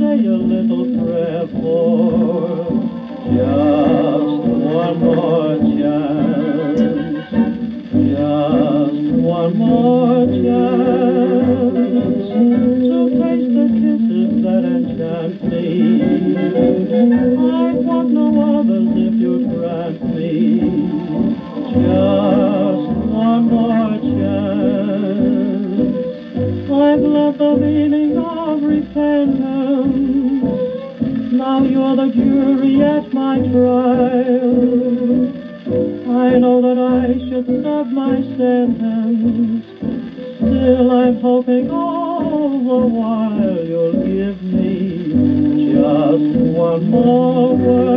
say a little prayer for just one more chance, just one more chance. The meaning of repentance. Now you're the jury at my trial. I know that I should serve my sentence. Still, I'm hoping all the while you'll give me just one more word.